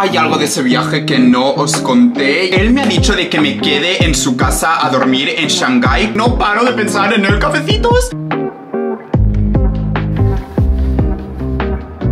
Hay algo de ese viaje que no os conté. Él me ha dicho de que me quede en su casa a dormir en Shanghái. No paro de pensar en el cafecitos.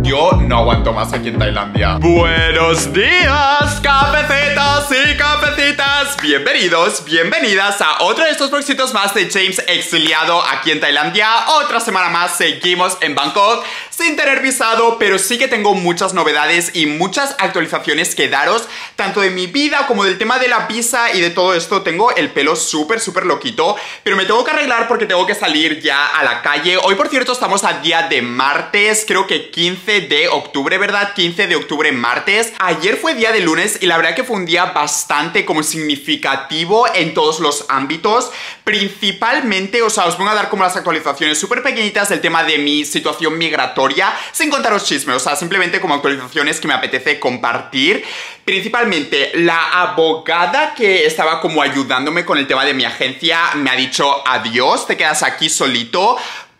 Yo no aguanto más aquí en Tailandia. Buenos días, cafecitos y cafecitas. Bienvenidos, bienvenidas a otro de estos proxitos más de James exiliado aquí en Tailandia. Otra semana más seguimos en Bangkok sin tener visado, pero sí que tengo muchas novedades y muchas actualizaciones que daros, tanto de mi vida como del tema de la visa y de todo esto. Tengo el pelo súper, súper loquito, pero me tengo que arreglar porque tengo que salir ya a la calle. Hoy, por cierto, estamos a día de martes, creo que 15 de octubre, ¿verdad? 15 de octubre, martes. Ayer fue día de lunes y la verdad que fue un día bastante como significativo en todos los ámbitos. Principalmente, o sea, os voy a dar como las actualizaciones súper pequeñitas del tema de mi situación migratoria, sin contaros chismes, o sea, simplemente como actualizaciones que me apetece compartir. Principalmente, la abogada que estaba como ayudándome con el tema de mi agencia me ha dicho adiós, te quedas aquí solito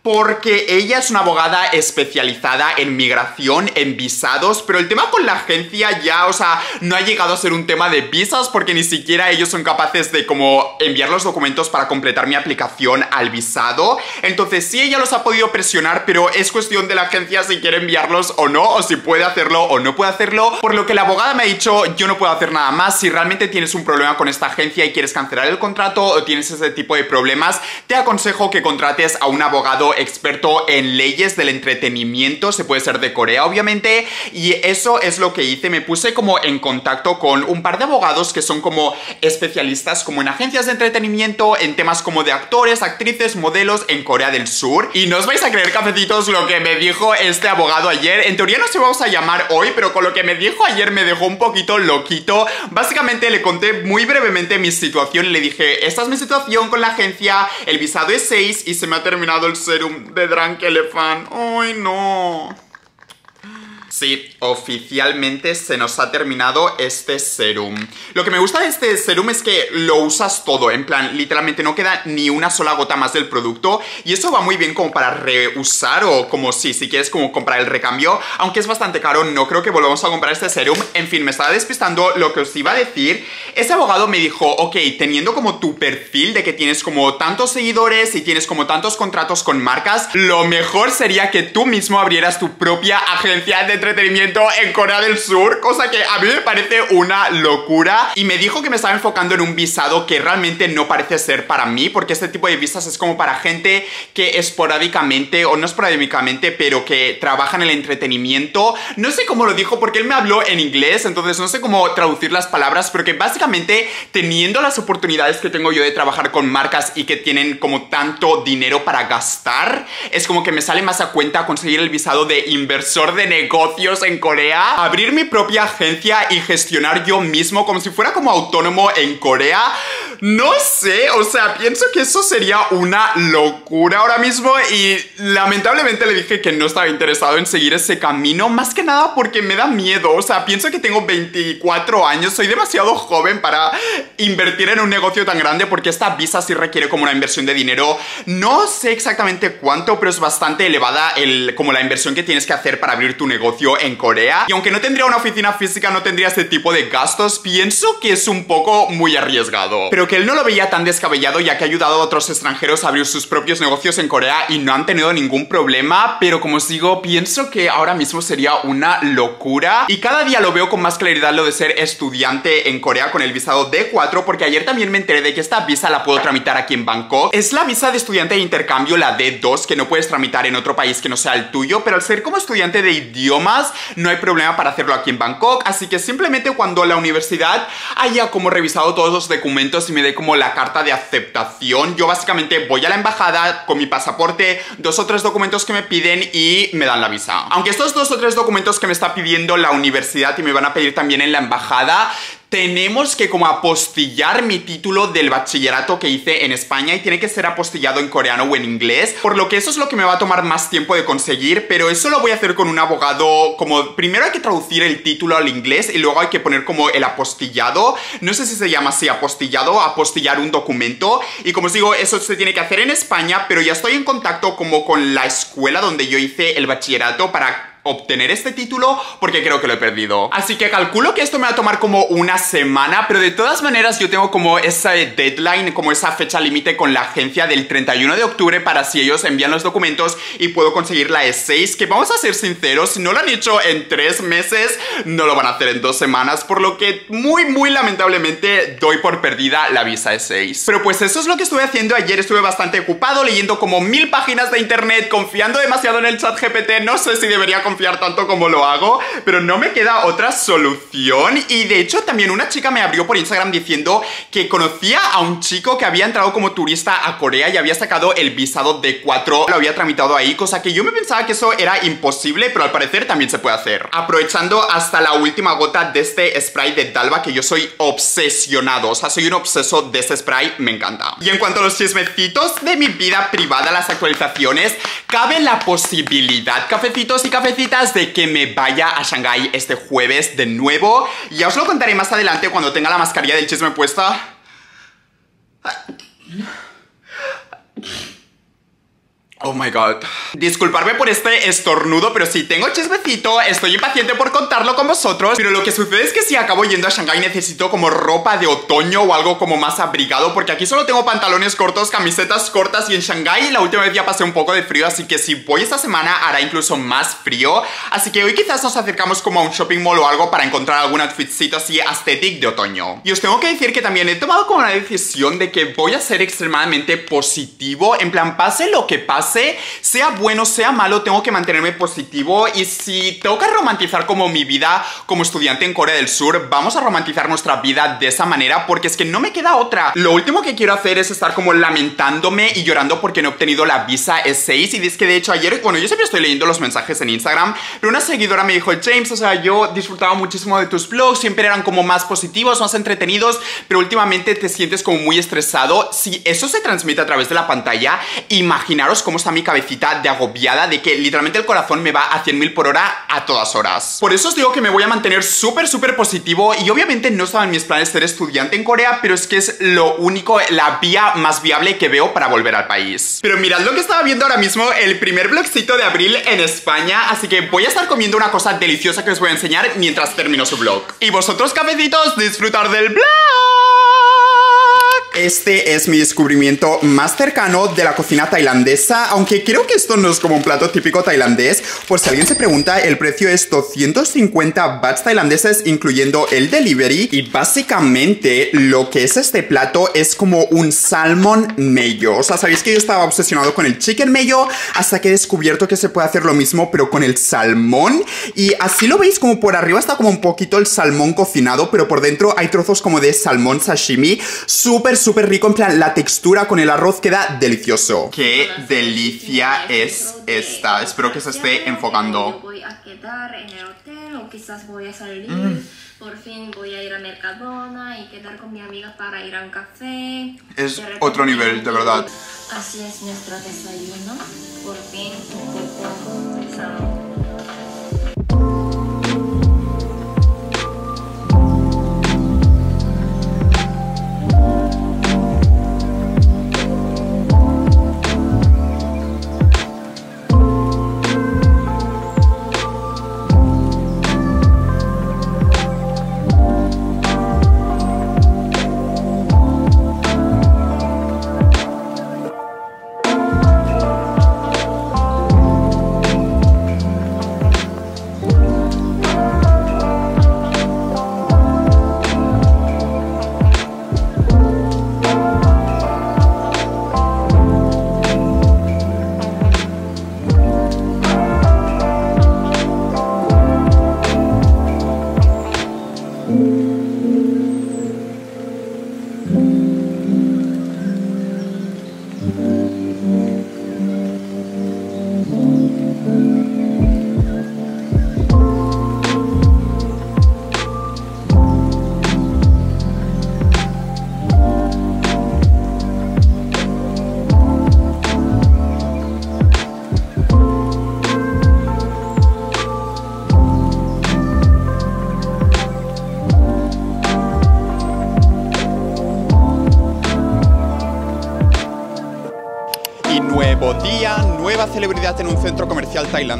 porque ella es una abogada especializada en migración, en visados, pero el tema con la agencia ya, o sea, no ha llegado a ser un tema de visas porque ni siquiera ellos son capaces de como enviar los documentos para completar mi aplicación al visado. Entonces sí, ella los ha podido presionar, pero es cuestión de la agencia si quiere enviarlos o no, o si puede hacerlo o no puede hacerlo. Por lo que la abogada me ha dicho, yo no puedo hacer nada más. Si realmente tienes un problema con esta agencia y quieres cancelar el contrato o tienes ese tipo de problemas, te aconsejo que contrates a un abogado experto en leyes del entretenimiento, se puede ser de Corea obviamente, y eso es lo que hice, me puse como en contacto con un par de abogados que son como especialistas como en agencias de entretenimiento, en temas como de actores, actrices, modelos en Corea del Sur, y no os vais a creer cafecitos lo que me dijo este abogado ayer, en teoría no se vamos a llamar hoy, pero con lo que me dijo ayer me dejó un poquito loquito, básicamente le conté muy brevemente mi situación, le dije, esta es mi situación con la agencia, el visado es 6 y se me ha terminado el serum de Drunk Elephant. ¡Ay, no! Sí, oficialmente se nos ha terminado este serum. Lo que me gusta de este serum es que lo usas todo, en plan, literalmente no queda ni una sola gota más del producto y eso va muy bien como para reusar o como si, si quieres como comprar el recambio, aunque es bastante caro, no creo que volvamos a comprar este serum. En fin, me estaba despistando lo que os iba a decir. Ese abogado me dijo, ok, teniendo como tu perfil de que tienes como tantos seguidores y tienes como tantos contratos con marcas, lo mejor sería que tú mismo abrieras tu propia agencia de entretenimiento en Corea del Sur, cosa que a mí me parece una locura. Y me dijo que me estaba enfocando en un visado que realmente no parece ser para mí, porque este tipo de visas es como para gente que esporádicamente, o no esporádicamente, pero que trabaja en el entretenimiento. No sé cómo lo dijo, porque él me habló en inglés, entonces no sé cómo traducir las palabras, pero que básicamente teniendo las oportunidades que tengo yo de trabajar con marcas y que tienen como tanto dinero para gastar, es como que me sale más a cuenta conseguir el visado de inversor de negocio en Corea, abrir mi propia agencia y gestionar yo mismo como si fuera como autónomo en Corea. No sé, o sea, pienso que eso sería una locura ahora mismo y lamentablemente le dije que no estaba interesado en seguir ese camino, más que nada porque me da miedo, o sea, pienso que tengo 24 años, soy demasiado joven para invertir en un negocio tan grande porque esta visa sí requiere como una inversión de dinero, no sé exactamente cuánto, pero es bastante elevada el, como la inversión que tienes que hacer para abrir tu negocio en Corea. Y aunque no tendría una oficina física, no tendría este tipo de gastos, pienso que es un poco muy arriesgado. Pero que él no lo veía tan descabellado ya que ha ayudado a otros extranjeros a abrir sus propios negocios en Corea y no han tenido ningún problema. Pero como os digo, pienso que ahora mismo sería una locura. Y cada día lo veo con más claridad lo de ser estudiante en Corea con el visado D4 porque ayer también me enteré de que esta visa la puedo tramitar aquí en Bangkok. Es la visa de estudiante de intercambio, la D2, que no puedes tramitar en otro país que no sea el tuyo, pero al ser como estudiante de idioma no hay problema para hacerlo aquí en Bangkok, así que simplemente cuando la universidad haya como revisado todos los documentos y me dé como la carta de aceptación, yo básicamente voy a la embajada con mi pasaporte, dos o tres documentos que me piden y me dan la visa. Aunque estos dos o tres documentos que me está pidiendo la universidad y me van a pedir también en la embajada, tenemos que como apostillar mi título del bachillerato que hice en España y tiene que ser apostillado en coreano o en inglés, por lo que eso es lo que me va a tomar más tiempo de conseguir, pero eso lo voy a hacer con un abogado, como primero hay que traducir el título al inglés y luego hay que poner como el apostillado, no sé si se llama así apostillado, apostillar un documento. Y como os digo, eso se tiene que hacer en España, pero ya estoy en contacto como con la escuela donde yo hice el bachillerato para obtener este título porque creo que lo he perdido. Así que calculo que esto me va a tomar como una semana, pero de todas maneras yo tengo como esa deadline, como esa fecha límite con la agencia del 31 de octubre para si ellos envían los documentos y puedo conseguir la E6, que vamos a ser sinceros, si no lo han hecho en tres meses, no lo van a hacer en dos semanas, por lo que muy, muy lamentablemente doy por perdida la visa E6. Pero pues eso es lo que estuve haciendo ayer, estuve bastante ocupado leyendo como mil páginas de internet, confiando demasiado en el chat GPT, no sé si debería confiar tanto como lo hago, pero no me queda otra solución y de hecho también una chica me abrió por Instagram diciendo que conocía a un chico que había entrado como turista a Corea y había sacado el visado de 4, lo había tramitado ahí, cosa que yo me pensaba que eso era imposible, pero al parecer también se puede hacer. Aprovechando hasta la última gota de este spray de Dalva, que yo soy obsesionado, o sea, soy un obseso de este spray, me encanta. Y en cuanto a los chismecitos de mi vida privada, las actualizaciones, cabe la posibilidad, cafecitos y de que me vaya a Shanghai este jueves de nuevo. Ya os lo contaré más adelante cuando tenga la mascarilla del chisme puesta. Oh my god. Disculparme por este estornudo, pero si tengo chismecito, estoy impaciente por contarlo con vosotros. Pero lo que sucede es que si acabo yendo a Shanghai necesito como ropa de otoño o algo como más abrigado, porque aquí solo tengo pantalones cortos, camisetas cortas y en Shanghai la última vez ya pasé un poco de frío, así que si voy esta semana hará incluso más frío. Así que hoy quizás nos acercamos como a un shopping mall o algo para encontrar algún outfitcito así aesthetic de otoño. Y os tengo que decir que también he tomado como una decisión de que voy a ser extremadamente positivo, en plan pase lo que pase sea bueno, sea malo, tengo que mantenerme positivo y si tengo que romantizar como mi vida como estudiante en Corea del Sur, vamos a romantizar nuestra vida de esa manera porque es que no me queda otra. Lo último que quiero hacer es estar como lamentándome y llorando porque no he obtenido la visa S6 y es que de hecho ayer, bueno, yo siempre estoy leyendo los mensajes en Instagram, pero una seguidora me dijo, James, o sea, yo disfrutaba muchísimo de tus vlogs, siempre eran como más positivos, más entretenidos, pero últimamente te sientes como muy estresado. Si eso se transmite a través de la pantalla, imaginaros cómo está mi cabecita de agobiada de que literalmente el corazón me va a 100.000 por hora a todas horas. Por eso os digo que me voy a mantener súper, súper positivo y obviamente no estaba en mis planes ser estudiante en Corea, pero es que es lo único, la vía más viable que veo para volver al país. Pero mirad lo que estaba viendo ahora mismo, el primer vlogcito de abril en España, así que voy a estar comiendo una cosa deliciosa que os voy a enseñar mientras termino su vlog. Y vosotros, cafecitos, disfrutar del vlog. Este es mi descubrimiento más cercano de la cocina tailandesa, aunque creo que esto no es como un plato típico tailandés. Por si alguien se pregunta, el precio es 250 bahts tailandeses, incluyendo el delivery. Y básicamente lo que es este plato es como un salmon mayo. O sea, sabéis que yo estaba obsesionado con el chicken mayo hasta que he descubierto que se puede hacer lo mismo, pero con el salmón. Y así lo veis, como por arriba está como un poquito el salmón cocinado, pero por dentro hay trozos como de salmón sashimi. Súper, súper rico, en plan, la textura con el arroz queda delicioso. ¡Qué delicia es esta! Espero que se esté enfocando. Voy a quedar en el hotel o quizás voy a salir. Por fin voy a ir a Mercadona y quedar con mi amiga para ir a un café. Es otro nivel, de verdad. Así es nuestro desayuno. Por fin, un poco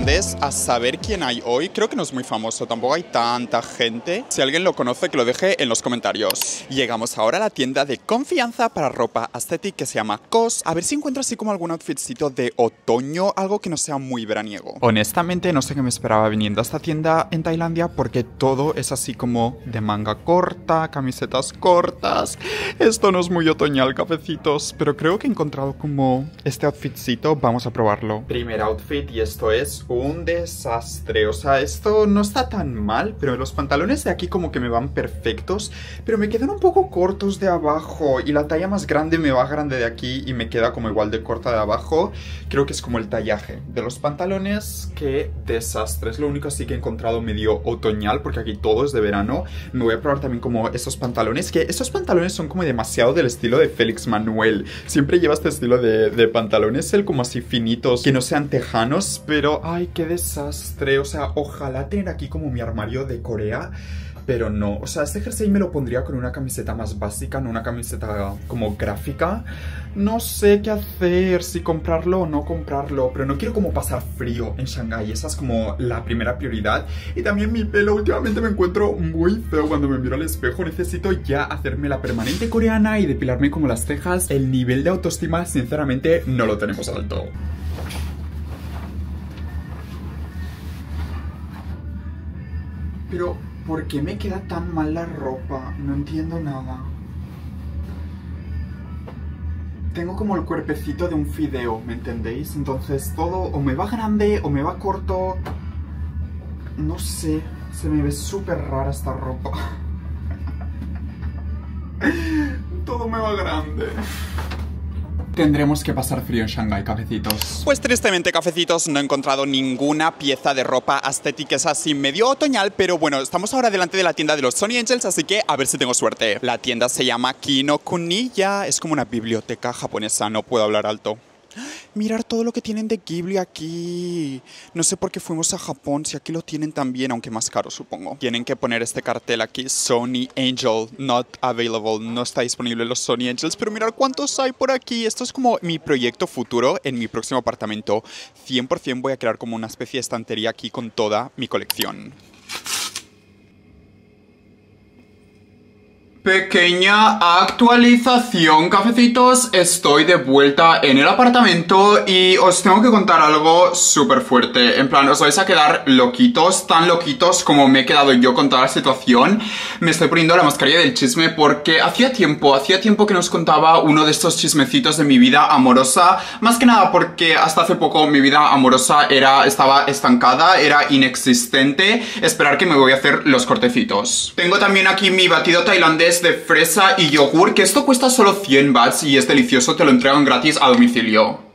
a saber quién hay hoy. Creo que no es muy famoso, tampoco hay tanta gente. Si alguien lo conoce, que lo deje en los comentarios. Llegamos ahora a la tienda de confianza para ropa aesthetic que se llama COS. A ver si encuentro así como algún outfitcito de otoño, algo que no sea muy veraniego. Honestamente, no sé qué me esperaba viniendo a esta tienda en Tailandia porque todo es así como de manga corta, camisetas cortas. Esto no es muy otoñal, cafecitos, pero creo que he encontrado como este outfitcito. Vamos a probarlo. Primer outfit y esto es un desastre. O sea, esto no está tan mal, pero los pantalones de aquí como que me van perfectos, pero me quedan un poco cortos de abajo y la talla más grande me va grande de aquí y me queda como igual de corta de abajo. Creo que es como el tallaje de los pantalones. Qué desastre. Es lo único así que he encontrado medio otoñal porque aquí todo es de verano. Me voy a probar también como estos pantalones, que estos pantalones son como demasiado del estilo de Félix Manuel. Siempre lleva este estilo de, de pantalones, el como así finitos, que no sean tejanos, pero ay, qué desastre. O sea, ojalá tener aquí como mi armario de Corea. Pero no, o sea, este jersey me lo pondría con una camiseta más básica, no una camiseta como gráfica. No sé qué hacer, si comprarlo o no comprarlo, pero no quiero como pasar frío en Shanghai, esa es como la primera prioridad. Y también mi pelo, últimamente me encuentro muy feo cuando me miro al espejo, necesito ya hacerme la permanente coreana y depilarme como las cejas. El nivel de autoestima, sinceramente, no lo tenemos alto. Pero, ¿por qué me queda tan mal la ropa? No entiendo nada. Tengo como el cuerpecito de un fideo, ¿me entendéis? Entonces todo o me va grande o me va corto. No sé, se me ve súper rara esta ropa. todo me va grande. Tendremos que pasar frío en Shanghai, cafecitos. Pues tristemente, cafecitos, no he encontrado ninguna pieza de ropa estética así medio otoñal, pero bueno, estamos ahora delante de la tienda de los Sony Angels, así que a ver si tengo suerte. La tienda se llama Kino Kuniya, es como una biblioteca japonesa, no puedo hablar alto. Mirar todo lo que tienen de Ghibli aquí. No sé por qué fuimos a Japón, si aquí lo tienen también, aunque más caro supongo. Tienen que poner este cartel aquí, Sony Angel, not available. No está disponible los Sony Angels, pero mirar cuántos hay por aquí. Esto es como mi proyecto futuro en mi próximo apartamento. 100% voy a crear como una especie de estantería aquí con toda mi colección. Pequeña actualización, cafecitos. Estoy de vuelta en el apartamento y os tengo que contar algo súper fuerte. En plan, os vais a quedar loquitos, tan loquitos como me he quedado yo con toda la situación. Me estoy poniendo la mascarilla del chisme porque hacía tiempo, hacía tiempo que nos contaba uno de estos chismecitos de mi vida amorosa. Más que nada porque hasta hace poco mi vida amorosa era, estaba estancada, era inexistente. Esperar que me voy a hacer los cortecitos. Tengo también aquí mi batido tailandés de fresa y yogur, que esto cuesta solo 100 bahts y es delicioso, te lo entregan gratis a domicilio.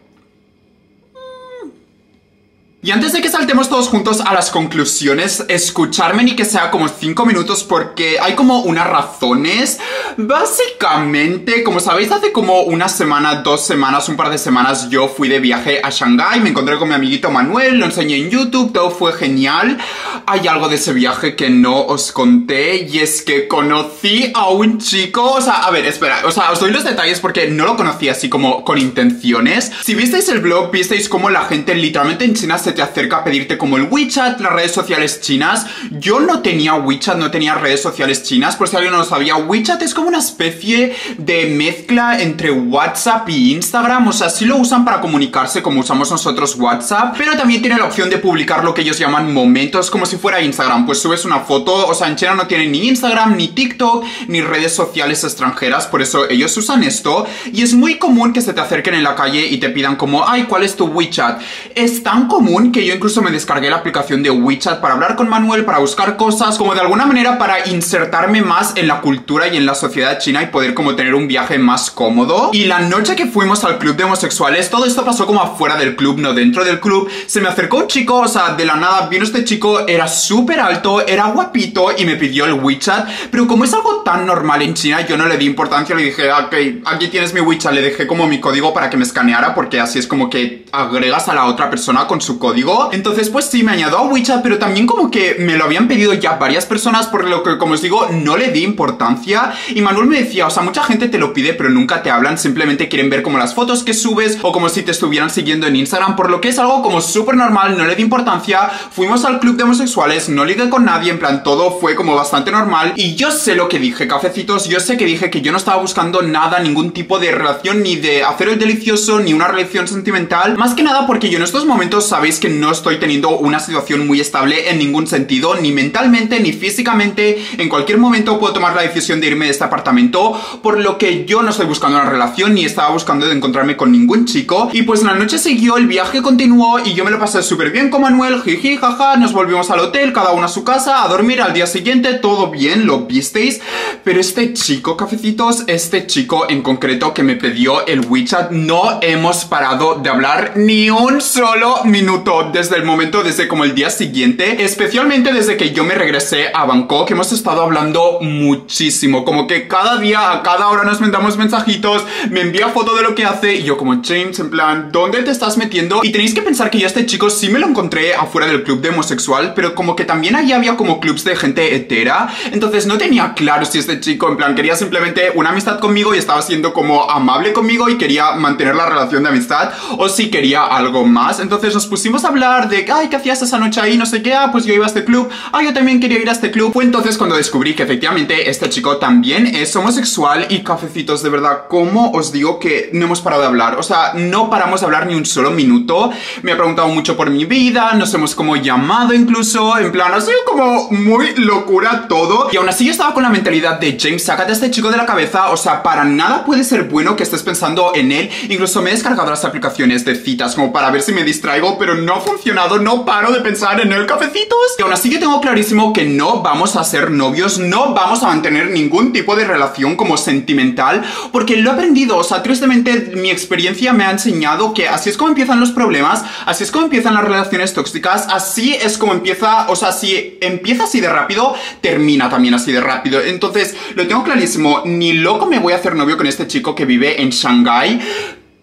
Y antes de que saltemos todos juntos a las conclusiones, escucharme ni que sea como 5 minutos porque hay como unas razones. Básicamente, como sabéis, hace como una semana, dos semanas, un par de semanas yo fui de viaje a Shanghái, me encontré con mi amiguito Manuel, lo enseñé en YouTube, todo fue genial. Hay algo de ese viaje que no os conté y es que conocí a un chico, o sea, a ver, espera, o sea, os doy los detalles porque no lo conocí así como con intenciones. Si visteis el blog, visteis cómo la gente literalmente en China se te acerca a pedirte como el WeChat, las redes sociales chinas. Yo no tenía WeChat, no tenía redes sociales chinas, por si alguien no lo sabía. WeChat es como una especie de mezcla entre WhatsApp y Instagram, o sea, sí lo usan para comunicarse como usamos nosotros WhatsApp, pero también tiene la opción de publicar lo que ellos llaman momentos, como si fuera Instagram, pues subes una foto, o sea, en China no tienen ni Instagram, ni TikTok, ni redes sociales extranjeras, por eso ellos usan esto, y es muy común que se te acerquen en la calle y te pidan como, ay, ¿cuál es tu WeChat? Es tan común que yo incluso me descargué la aplicación de WeChat para hablar con Manuel, para buscar cosas, como de alguna manera para insertarme más en la cultura y en la sociedad china y poder como tener un viaje más cómodo. Y la noche que fuimos al club de homosexuales, todo esto pasó como afuera del club, no dentro del club. Se me acercó un chico, o sea, de la nada vino este chico, era súper alto, era guapito y me pidió el WeChat, pero como es algo tan normal en China, yo no le di importancia, le dije, ok, aquí tienes mi WeChat, le dejé como mi código para que me escaneara porque así es como que agregas a la otra persona con su código código. Entonces, pues sí, me añado a WeChat, pero también como que me lo habían pedido ya varias personas, por lo que, como os digo, no le di importancia. Y Manuel me decía, o sea, mucha gente te lo pide, pero nunca te hablan, simplemente quieren ver como las fotos que subes o como si te estuvieran siguiendo en Instagram, por lo que es algo como súper normal, no le di importancia. Fuimos al club de homosexuales, no ligué con nadie, en plan, todo fue como bastante normal. Y yo sé lo que dije, cafecitos, yo sé que dije que yo no estaba buscando nada, ningún tipo de relación, ni de hacer el delicioso, ni una relación sentimental. Más que nada porque yo en estos momentos sabéis que no estoy teniendo una situación muy estable en ningún sentido, ni mentalmente, ni físicamente. En cualquier momento puedo tomar la decisión de irme de este apartamento, por lo que yo no estoy buscando una relación, ni estaba buscando de encontrarme con ningún chico. Y pues la noche siguió, el viaje continuó y yo me lo pasé súper bien con Manuel, jiji, jaja, nos volvimos al hotel, cada uno a su casa, a dormir al día siguiente, todo bien, lo visteis. Pero este chico, cafecitos, este chico en concreto que me pidió el WeChat, no hemos parado de hablar ni un solo minuto desde el momento, desde como el día siguiente, especialmente desde que yo me regresé a Bangkok, hemos estado hablando muchísimo, como que cada día, a cada hora nos mandamos mensajitos, me envía foto de lo que hace y yo como James, en plan, ¿dónde te estás metiendo? Y tenéis que pensar que yo este chico sí me lo encontré afuera del club de homosexual, pero como que también ahí había como clubs de gente hetera, entonces no tenía claro si este chico, en plan, quería simplemente una amistad conmigo y estaba siendo como amable conmigo y quería mantener la relación de amistad, o si quería algo más. Entonces nos pusimos a hablar de, ay, ¿qué hacías esa noche ahí? No sé qué, ah, pues yo iba a este club, ah, yo también quería ir a este club. Fue entonces cuando descubrí que efectivamente este chico también es homosexual y cafecitos, de verdad, ¿cómo os digo que no hemos parado de hablar? O sea, no paramos de hablar ni un solo minuto. Me ha preguntado mucho por mi vida, nos hemos como llamado incluso, en plan, ha sido como muy locura todo. Y aún así yo estaba con la mentalidad de James, sácate a este chico de la cabeza, o sea, para nada puede ser bueno que estés pensando en él. Incluso me he descargado las aplicaciones de citas como para ver si me distraigo, pero no ha funcionado, no paro de pensar en el cafecitos. Y aún así que tengo clarísimo que no vamos a ser novios, no vamos a mantener ningún tipo de relación como sentimental, porque lo he aprendido, o sea, tristemente mi experiencia me ha enseñado que así es como empiezan los problemas, así es como empiezan las relaciones tóxicas, así es como empieza, o sea, si empieza así de rápido, termina también así de rápido. Entonces, lo tengo clarísimo, ni loco me voy a hacer novio con este chico que vive en Shanghái,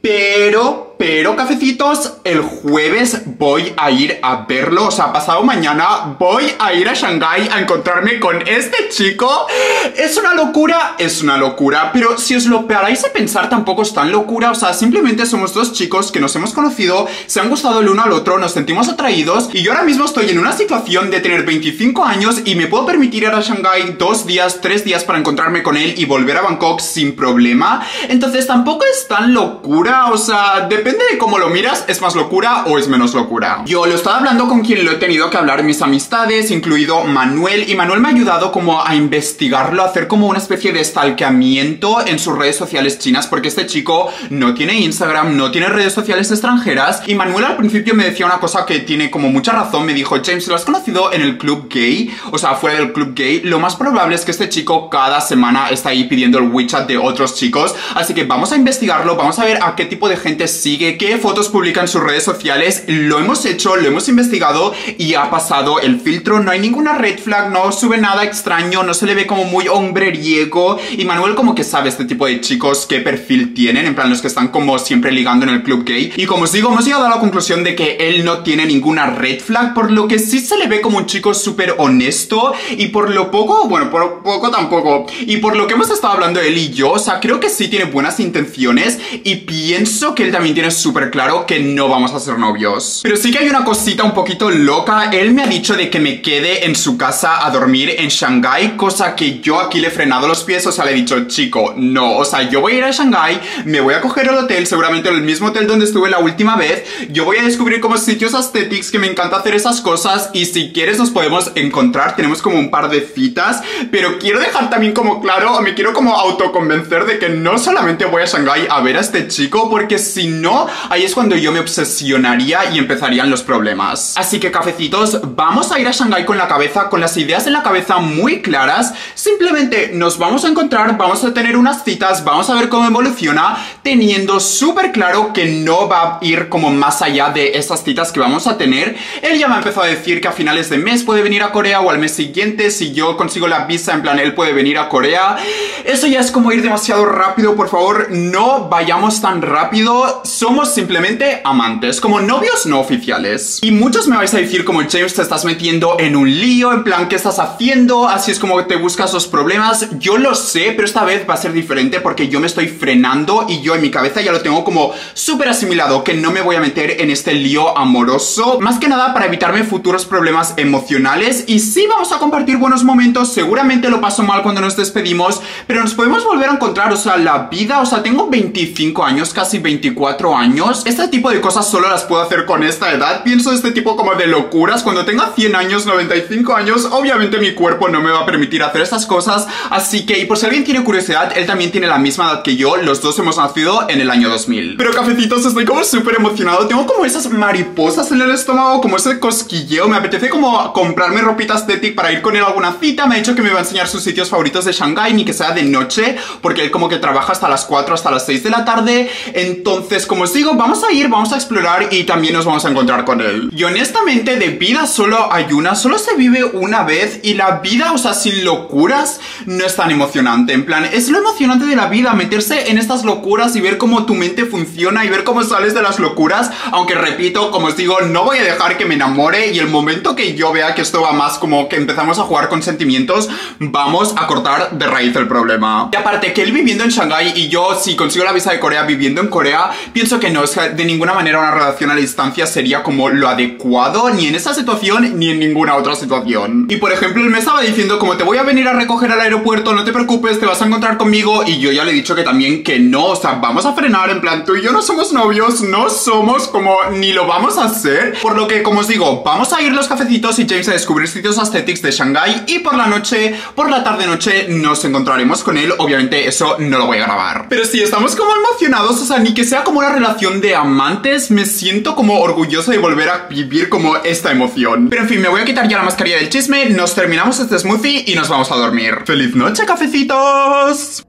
pero pero cafecitos, el jueves voy a ir a verlo, o sea, pasado mañana voy a ir a Shanghái a encontrarme con este chico. Es una locura, es una locura, pero si os lo paráis a pensar tampoco es tan locura, o sea, simplemente somos dos chicos que nos hemos conocido, se han gustado el uno al otro, nos sentimos atraídos. Y yo ahora mismo estoy en una situación de tener 25 años y me puedo permitir ir a Shanghái dos días, tres días para encontrarme con él y volver a Bangkok sin problema. Entonces tampoco es tan locura, o sea, depende depende de cómo lo miras, es más locura o es menos locura. Yo lo estaba hablando con quien lo he tenido que hablar mis amistades, incluido Manuel, y Manuel me ha ayudado como a investigarlo, a hacer como una especie de stalkeamiento en sus redes sociales chinas, porque este chico no tiene Instagram, no tiene redes sociales extranjeras, y Manuel al principio me decía una cosa que tiene como mucha razón, me dijo, James, ¿lo has conocido en el club gay? O sea, fuera del club gay, lo más probable es que este chico cada semana está ahí pidiendo el WeChat de otros chicos, así que vamos a investigarlo, vamos a ver a qué tipo de gente sigue qué fotos publican sus redes sociales. Lo hemos hecho, lo hemos investigado y ha pasado el filtro. No hay ninguna red flag, no sube nada extraño, no se le ve como muy hombreriego. Y Manuel como que sabe este tipo de chicos qué perfil tienen, en plan los que están como siempre ligando en el club gay. Y como os digo, hemos llegado a la conclusión de que él no tiene ninguna red flag, por lo que sí se le ve como un chico súper honesto y por lo poco, bueno, por poco tampoco. Y por lo que hemos estado hablando él y yo, o sea, creo que sí tiene buenas intenciones y pienso que él también tiene súper claro que no vamos a ser novios. Pero sí que hay una cosita un poquito loca. Él me ha dicho de que me quede en su casa a dormir en Shanghái, cosa que yo aquí le he frenado los pies, o sea, le he dicho, chico, no, o sea, yo voy a ir a Shanghái, me voy a coger el hotel, seguramente el mismo hotel donde estuve la última vez, yo voy a descubrir como sitios aesthetics que me encanta hacer esas cosas. Y si quieres nos podemos encontrar, tenemos como un par de citas, pero quiero dejar también como claro, me quiero como autoconvencer de que no solamente voy a Shanghái a ver a este chico, porque si no ahí es cuando yo me obsesionaría y empezarían los problemas. Así que cafecitos, vamos a ir a Shanghái con la cabeza, con las ideas en la cabeza muy claras. Simplemente nos vamos a encontrar, vamos a tener unas citas, vamos a ver cómo evoluciona, teniendo súper claro que no va a ir como más allá de esas citas que vamos a tener. Él ya me ha empezado a decir que a finales de mes puede venir a Corea o al mes siguiente, si yo consigo la visa, en plan, él puede venir a Corea. Eso ya es como ir demasiado rápido, por favor, no vayamos tan rápido somos simplemente amantes, como novios no oficiales. Y muchos me vais a decir como James te estás metiendo en un lío, en plan, ¿qué estás haciendo? Así es como te buscas los problemas. Yo lo sé, pero esta vez va a ser diferente porque yo me estoy frenando y yo en mi cabeza ya lo tengo como súper asimilado, que no me voy a meter en este lío amoroso. Más que nada para evitarme futuros problemas emocionales. Y sí vamos a compartir buenos momentos, seguramente lo paso mal cuando nos despedimos, pero nos podemos volver a encontrar, o sea, la vida, o sea, tengo 25 años, casi 24 años. Este tipo de cosas solo las puedo hacer con esta edad. Pienso este tipo como de locuras. Cuando tenga 100 años, 95 años, obviamente mi cuerpo no me va a permitir hacer estas cosas. Así que, y por si alguien tiene curiosidad, él también tiene la misma edad que yo. Los dos hemos nacido en el año 2000. Pero cafecitos, estoy como súper emocionado. Tengo como esas mariposas en el estómago, como ese cosquilleo. Me apetece como comprarme ropita estética para ir con él a alguna cita. Me ha dicho que me va a enseñar sus sitios favoritos de Shanghai, ni que sea de noche, porque él como que trabaja hasta las 4, hasta las 6 de la tarde. Entonces, como os digo, vamos a ir, vamos a explorar y también nos vamos a encontrar con él. Y honestamente, de vida solo hay una, solo se vive una vez y la vida, o sea, sin locuras, no es tan emocionante. En plan, es lo emocionante de la vida, meterse en estas locuras y ver cómo tu mente funciona y ver cómo sales de las locuras. Aunque repito, como os digo, no voy a dejar que me enamore y el momento que yo vea que esto va más como que empezamos a jugar con sentimientos, vamos a cortar de raíz el problema. Y aparte, que él viviendo en Shanghai y yo, si consigo la visa de Corea viviendo en Corea, pienso que no, es que de ninguna manera una relación a distancia sería como lo adecuado, ni en esa situación, ni en ninguna otra situación. Y por ejemplo, él me estaba diciendo como te voy a venir a recoger al aeropuerto, no te preocupes, te vas a encontrar conmigo, y yo ya le he dicho que también que no, o sea, vamos a frenar, en plan, tú y yo no somos novios, no somos como, ni lo vamos a hacer, por lo que, como os digo, vamos a ir los cafecitos y James a descubrir sitios aesthetics de Shanghai, y por la noche, por la tarde-noche, nos encontraremos con él, obviamente eso no lo voy a grabar. Pero sí, estamos como emocionados, o sea, ni que sea como una relación de amantes, me siento como orgulloso de volver a vivir como esta emoción. Pero en fin, me voy a quitar ya la mascarilla del chisme, nos terminamos este smoothie y nos vamos a dormir. ¡Feliz noche, cafecitos!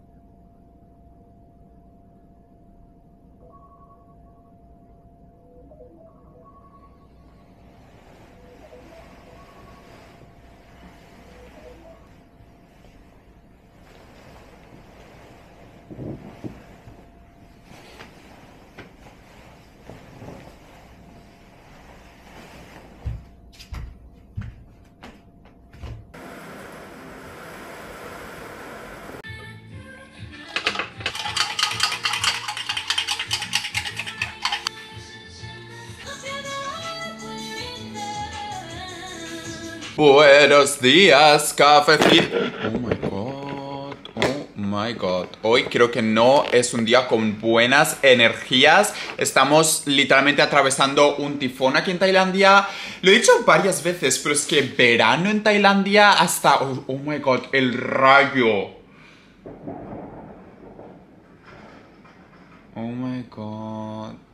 Días, cafecito. Oh my god, oh my god. Hoy creo que no es un día con buenas energías. Estamos literalmente atravesando un tifón aquí en Tailandia. Lo he dicho varias veces, pero es que verano en Tailandia hasta... Oh, oh my god, el rayo. Oh my god.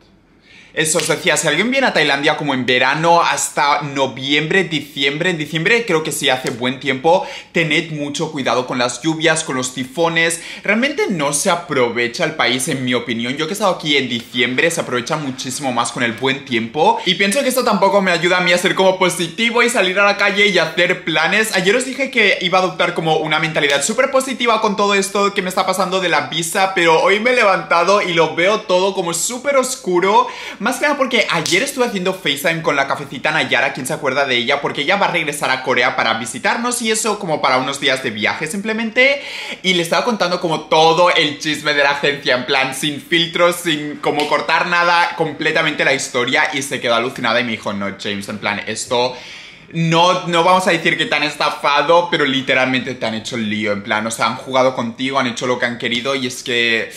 Eso os decía, si alguien viene a Tailandia como en verano hasta noviembre, diciembre, en diciembre creo que sí hace buen tiempo, tened mucho cuidado con las lluvias, con los tifones, realmente no se aprovecha el país en mi opinión, yo que he estado aquí en diciembre se aprovecha muchísimo más con el buen tiempo. Y pienso que esto tampoco me ayuda a mí a ser como positivo y salir a la calle y hacer planes, ayer os dije que iba a adoptar como una mentalidad súper positiva con todo esto que me está pasando de la visa, pero hoy me he levantado y lo veo todo como súper oscuro, más que nada porque ayer estuve haciendo FaceTime con la cafecita Nayara, ¿quién se acuerda de ella? Porque ella va a regresar a Corea para visitarnos y eso como para unos días de viaje simplemente. Y le estaba contando como todo el chisme de la agencia, en plan sin filtros, sin como cortar nada, completamente la historia y se quedó alucinada y me dijo, no James, en plan esto... No, no vamos a decir que te han estafado, pero literalmente te han hecho el lío, en plan, o sea, han jugado contigo, han hecho lo que han querido y es que...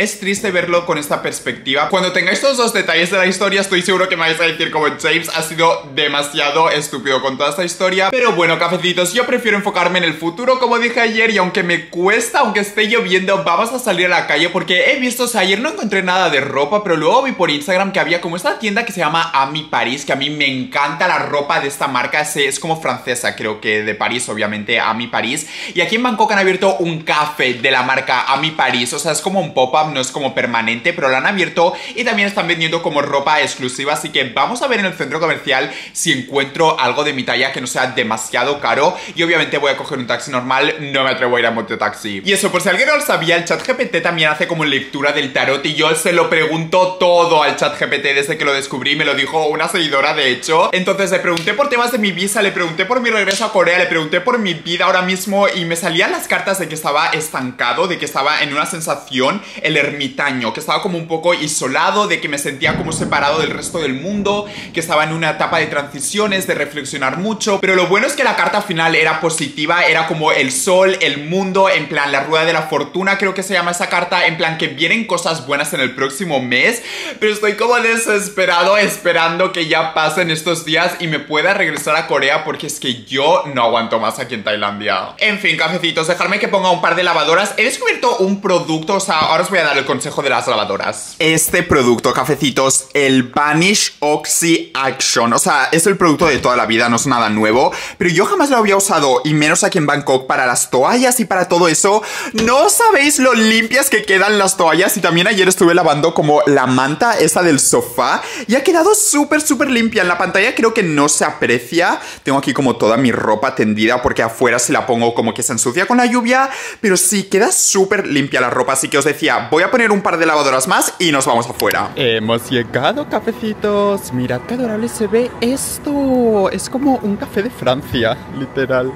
Es triste verlo con esta perspectiva. Cuando tengáis todos los detalles de la historia, estoy seguro que me vais a decir como James ha sido demasiado estúpido con toda esta historia. Pero bueno, cafecitos, yo prefiero enfocarme en el futuro, como dije ayer, y aunque me cuesta, aunque esté lloviendo, vamos a salir a la calle porque he visto, o sea, ayer no encontré nada de ropa, pero luego vi por Instagram que había como esta tienda que se llama Ami Paris, que a mí me encanta la ropa de esta marca, es, como francesa, creo que de París, obviamente, Ami Paris. Y aquí en Bangkok han abierto un café de la marca Ami Paris, o sea, es como un pop-up no es como permanente, pero lo han abierto y también están vendiendo como ropa exclusiva, así que vamos a ver en el centro comercial si encuentro algo de mi talla que no sea demasiado caro y obviamente voy a coger un taxi normal, no me atrevo a ir a mototaxi. Y eso, por si alguien no lo sabía, el chat GPT también hace como lectura del tarot y yo se lo pregunto todo al chat GPT desde que lo descubrí, me lo dijo una seguidora de hecho. Entonces le pregunté por temas de mi visa, le pregunté por mi regreso a Corea, le pregunté por mi vida ahora mismo y me salían las cartas de que estaba estancado, de que estaba en una sensación el ermitaño, que estaba como un poco isolado, de que me sentía como separado del resto del mundo, que estaba en una etapa de transiciones, de reflexionar mucho, pero lo bueno es que la carta final era positiva, era como el sol, el mundo, en plan la rueda de la fortuna, creo que se llama esa carta, en plan que vienen cosas buenas en el próximo mes, pero estoy como desesperado esperando que ya pasen estos días y me pueda regresar a Corea porque es que yo no aguanto más aquí en Tailandia. En fin, cafecitos, dejarme que ponga un par de lavadoras. He descubierto un producto, o sea, ahora os voy a dar el consejo de las lavadoras. Este producto, cafecitos, el Vanish Oxy Action. O sea, es el producto de toda la vida, no es nada nuevo, pero yo jamás lo había usado, y menos aquí en Bangkok, para las toallas y para todo eso. No sabéis lo limpias que quedan las toallas y también ayer estuve lavando como la manta esa del sofá y ha quedado súper, súper limpia. En la pantalla creo que no se aprecia. Tengo aquí como toda mi ropa tendida porque afuera si la pongo como que se ensucia con la lluvia, pero sí, queda súper limpia la ropa. Así que os decía, voy a poner un par de lavadoras más y nos vamos afuera. Hemos llegado, cafecitos. Mirad qué adorable se ve esto. Es como un café de Francia, literal.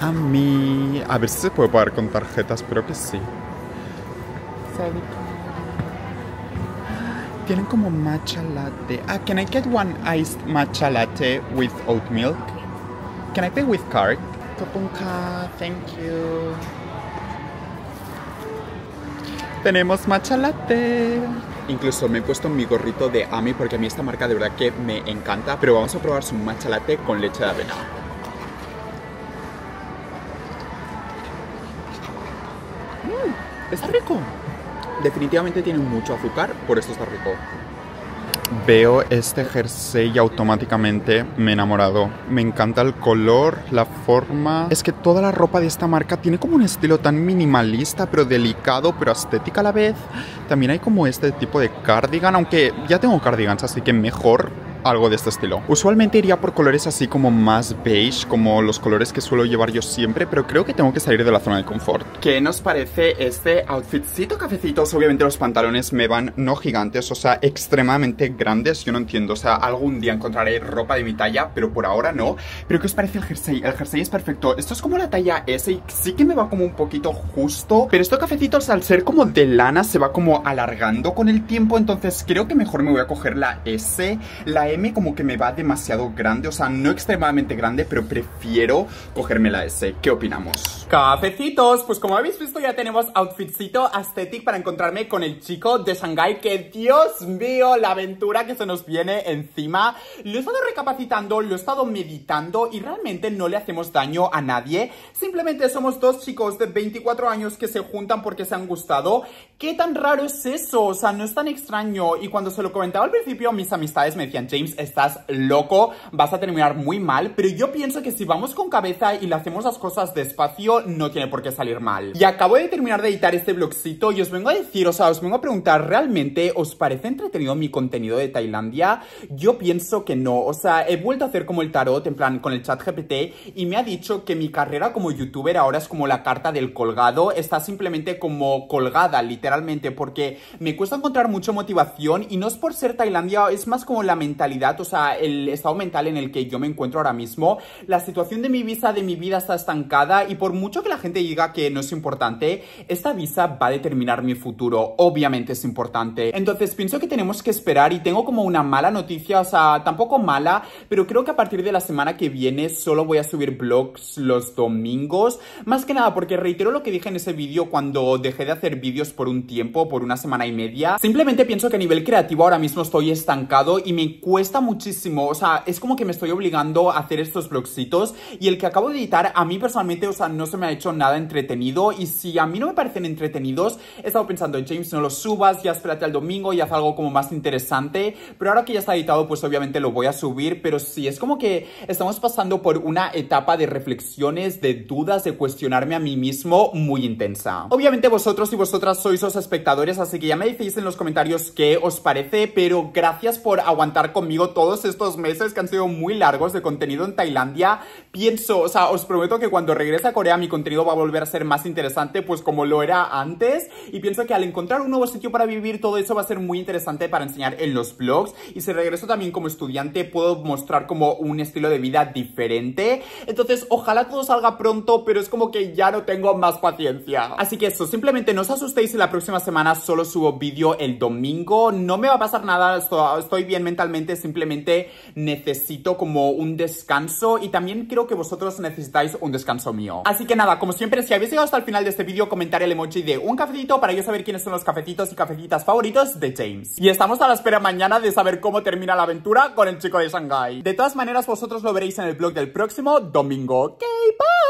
A mí... A ver si se puede pagar con tarjetas, espero que sí. Tienen como matcha latte. Ah, can I get one iced matcha latte with oat milk? Can I pay with card? Topunka, thank you. Tenemos matcha latte. Incluso me he puesto mi gorrito de Ami porque a mí esta marca de verdad que me encanta. Pero vamos a probar su matcha latte con leche de avena. Mm, está rico. Definitivamente tiene mucho azúcar, por esto está rico. Veo este jersey y automáticamente me he enamorado. Me encanta el color, la forma. Es que toda la ropa de esta marca tiene como un estilo tan minimalista, pero delicado, pero estética a la vez. También hay como este tipo de cardigan, aunque ya tengo cardigans, así que mejor algo de este estilo. Usualmente iría por colores así como más beige, como los colores que suelo llevar yo siempre, pero creo que tengo que salir de la zona de confort. ¿Qué nos parece este outfitcito cafecitos? Obviamente los pantalones me van no gigantes, o sea, extremadamente grandes, yo no entiendo, o sea, algún día encontraré ropa de mi talla, pero por ahora no. Pero ¿qué os parece el jersey? El jersey es perfecto, esto es como la talla S y sí que me va como un poquito justo, pero esto cafecitos al ser como de lana se va como alargando con el tiempo, entonces creo que mejor me voy a coger la S, la M como que me va demasiado grande, o sea, no extremadamente grande, pero prefiero cogerme la S. ¿Qué opinamos? Cafecitos, pues como habéis visto ya tenemos outfitcito aesthetic para encontrarme con el chico de Shanghai, que Dios mío, la aventura que se nos viene encima. Lo he estado recapacitando, lo he estado meditando y realmente no le hacemos daño a nadie. Simplemente somos dos chicos de 24 años que se juntan porque se han gustado. ¿Qué tan raro es eso? O sea, no es tan extraño. Y cuando se lo comentaba al principio, mis amistades me decían, James, estás loco, vas a terminar muy mal, pero yo pienso que si vamos con cabeza y le hacemos las cosas despacio, no tiene por qué salir mal. Y acabo de terminar de editar este blogcito y os vengo a decir, o sea, os vengo a preguntar, ¿realmente os parece entretenido mi contenido de Tailandia? Yo pienso que no, o sea, he vuelto a hacer como el tarot, en plan, con el chat GPT, y me ha dicho que mi carrera como youtuber ahora es como la carta del colgado, está simplemente como colgada, literalmente, porque me cuesta encontrar mucha motivación y no es por ser Tailandia, es más como la mentalidad, o sea, el estado mental en el que yo me encuentro ahora mismo. La situación de mi visa, de mi vida está estancada y por mucho que la gente diga que no es importante, esta visa va a determinar mi futuro. Obviamente es importante. Entonces pienso que tenemos que esperar y tengo como una mala noticia, o sea, tampoco mala, pero creo que a partir de la semana que viene solo voy a subir vlogs los domingos. Más que nada porque reitero lo que dije en ese vídeo cuando dejé de hacer vídeos por un tiempo, por una semana y media. Simplemente pienso que a nivel creativo ahora mismo estoy estancado y me cuesta muchísimo, o sea, es como que me estoy obligando a hacer estos vlogsitos y el que acabo de editar a mí personalmente, o sea, no se me ha hecho nada entretenido y si a mí no me parecen entretenidos, he estado pensando, James, no los subas, ya espérate al domingo y haz algo como más interesante, pero ahora que ya está editado, pues obviamente lo voy a subir, pero sí, es como que estamos pasando por una etapa de reflexiones, de dudas, de cuestionarme a mí mismo muy intensa. Obviamente vosotros y vosotras sois espectadores, así que ya me decís en los comentarios qué os parece, pero gracias por aguantar conmigo todos estos meses que han sido muy largos de contenido en Tailandia. Pienso, o sea, os prometo que cuando regrese a Corea mi contenido va a volver a ser más interesante, pues como lo era antes, y pienso que al encontrar un nuevo sitio para vivir todo eso va a ser muy interesante para enseñar en los vlogs, y si regreso también como estudiante puedo mostrar como un estilo de vida diferente, entonces ojalá todo salga pronto, pero es como que ya no tengo más paciencia. Así que eso, simplemente no os asustéis si la próxima semana solo subo vídeo el domingo, no me va a pasar nada, estoy bien mentalmente, simplemente necesito como un descanso y también creo que vosotros necesitáis un descanso mío. Así que nada, como siempre, si habéis llegado hasta el final de este vídeo, comentar el emoji de un cafecito para yo saber quiénes son los cafecitos y cafecitas favoritos de James. Y estamos a la espera mañana de saber cómo termina la aventura con el chico de Shanghai. De todas maneras, vosotros lo veréis en el vlog del próximo domingo. Ok, bye.